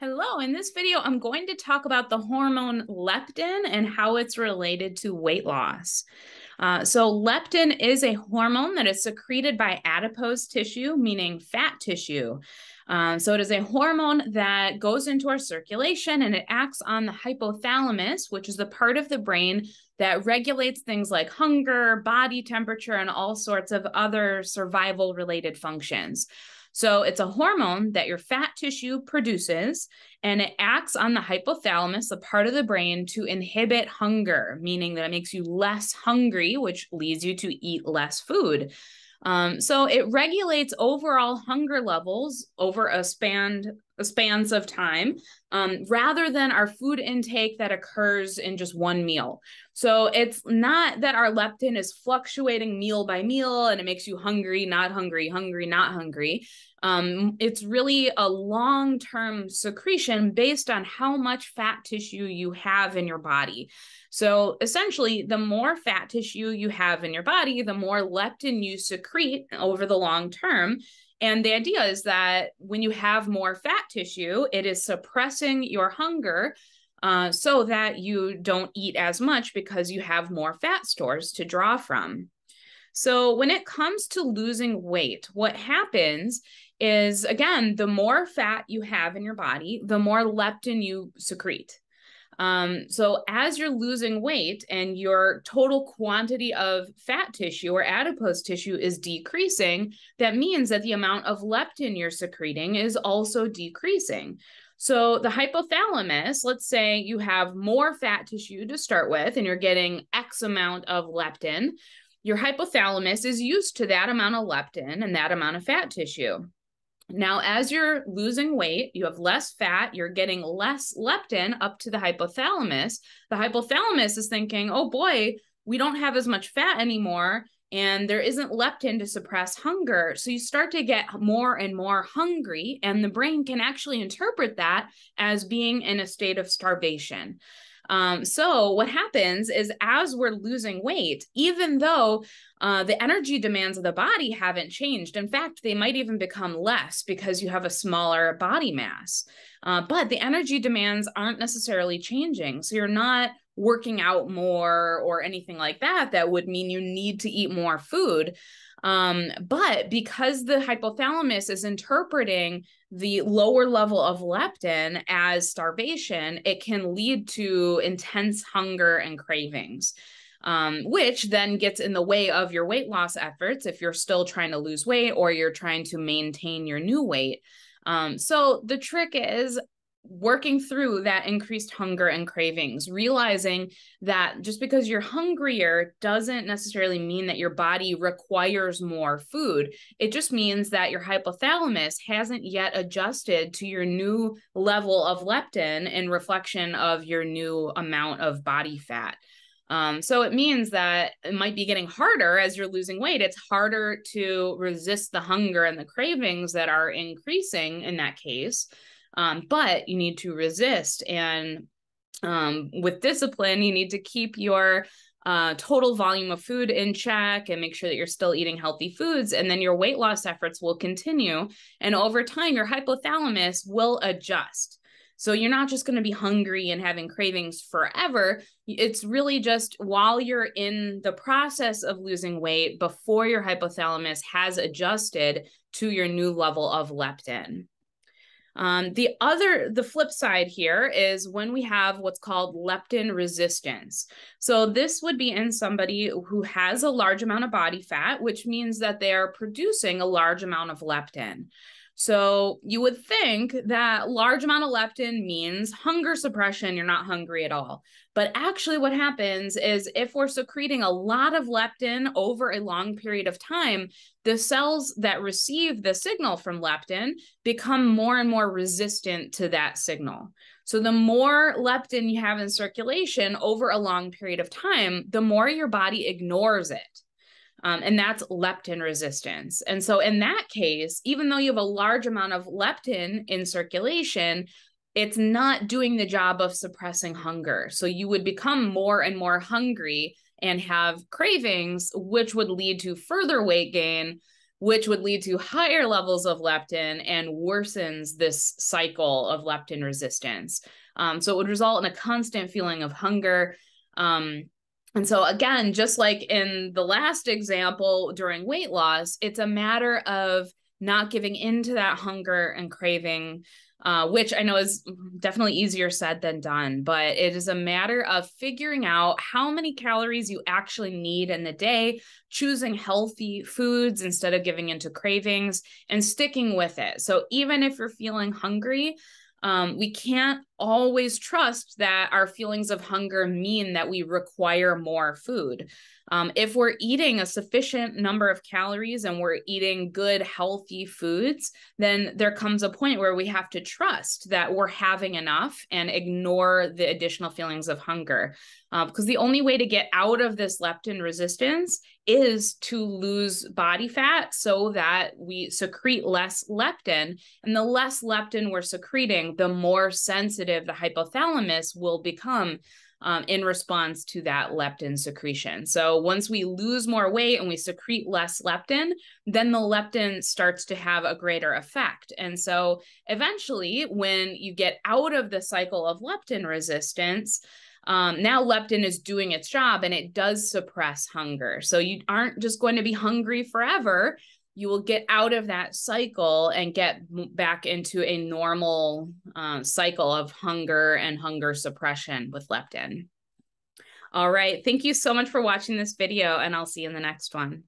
Hello, in this video, I'm going to talk about the hormone leptin and how it's related to weight loss. Uh, so, leptin is a hormone that is secreted by adipose tissue, meaning fat tissue. Um, so, it is a hormone that goes into our circulation and it acts on the hypothalamus, which is the part of the brain that regulates things like hunger, body temperature, and all sorts of other survival related functions. So it's a hormone that your fat tissue produces, and it acts on the hypothalamus, the part of the brain, to inhibit hunger, meaning that it makes you less hungry, which leads you to eat less food. Um, so it regulates overall hunger levels over a span spans of time um, rather than our food intake that occurs in just one meal. So it's not that our leptin is fluctuating meal by meal and it makes you hungry, not hungry, hungry, not hungry. Um, it's really a long term secretion based on how much fat tissue you have in your body. So essentially, the more fat tissue you have in your body, the more leptin you secrete over the long term. And the idea is that when you have more fat tissue, it is suppressing your hunger uh, so that you don't eat as much because you have more fat stores to draw from. So, when it comes to losing weight, what happens is again, the more fat you have in your body, the more leptin you secrete. Um, so as you're losing weight and your total quantity of fat tissue or adipose tissue is decreasing, that means that the amount of leptin you're secreting is also decreasing. So the hypothalamus, let's say you have more fat tissue to start with and you're getting X amount of leptin, your hypothalamus is used to that amount of leptin and that amount of fat tissue. Now, as you're losing weight, you have less fat, you're getting less leptin up to the hypothalamus. The hypothalamus is thinking, oh boy, we don't have as much fat anymore, and there isn't leptin to suppress hunger. So you start to get more and more hungry, and the brain can actually interpret that as being in a state of starvation. Um, so what happens is as we're losing weight, even though uh, the energy demands of the body haven't changed, in fact, they might even become less because you have a smaller body mass. Uh, but the energy demands aren't necessarily changing. So you're not working out more or anything like that. That would mean you need to eat more food. Um, but because the hypothalamus is interpreting the lower level of leptin as starvation, it can lead to intense hunger and cravings. Um, which then gets in the way of your weight loss efforts if you're still trying to lose weight or you're trying to maintain your new weight. Um, so the trick is working through that increased hunger and cravings, realizing that just because you're hungrier doesn't necessarily mean that your body requires more food. It just means that your hypothalamus hasn't yet adjusted to your new level of leptin in reflection of your new amount of body fat. Um, so it means that it might be getting harder as you're losing weight. It's harder to resist the hunger and the cravings that are increasing in that case. Um, but you need to resist. And um, with discipline, you need to keep your uh, total volume of food in check and make sure that you're still eating healthy foods. And then your weight loss efforts will continue. And over time, your hypothalamus will adjust. So you're not just going to be hungry and having cravings forever. It's really just while you're in the process of losing weight before your hypothalamus has adjusted to your new level of leptin. Um, the other, the flip side here is when we have what's called leptin resistance. So this would be in somebody who has a large amount of body fat, which means that they are producing a large amount of leptin. So you would think that large amount of leptin means hunger suppression, you're not hungry at all. But actually what happens is if we're secreting a lot of leptin over a long period of time, the cells that receive the signal from leptin become more and more resistant to that signal. So the more leptin you have in circulation over a long period of time, the more your body ignores it. Um, and that's leptin resistance. And so, in that case, even though you have a large amount of leptin in circulation, it's not doing the job of suppressing hunger. So, you would become more and more hungry and have cravings, which would lead to further weight gain, which would lead to higher levels of leptin and worsens this cycle of leptin resistance. Um, so it would result in a constant feeling of hunger. Um, and so, again, just like in the last example during weight loss, it's a matter of not giving into that hunger and craving uh, which I know is definitely easier said than done, but it is a matter of figuring out how many calories you actually need in the day, choosing healthy foods instead of giving into cravings, and sticking with it. So even if you're feeling hungry, um, we can't always trust that our feelings of hunger mean that we require more food. Um, if we're eating a sufficient number of calories and we're eating good, healthy foods, then there comes a point where we have to trust that we're having enough and ignore the additional feelings of hunger. Uh, because the only way to get out of this leptin resistance is to lose body fat so that we secrete less leptin. And the less leptin we're secreting, the more sensitive the hypothalamus will become um, in response to that leptin secretion. So once we lose more weight and we secrete less leptin, then the leptin starts to have a greater effect. And so eventually, when you get out of the cycle of leptin resistance, um, now leptin is doing its job and it does suppress hunger. So you aren't just going to be hungry forever you will get out of that cycle and get back into a normal uh, cycle of hunger and hunger suppression with leptin. All right. Thank you so much for watching this video, and I'll see you in the next one.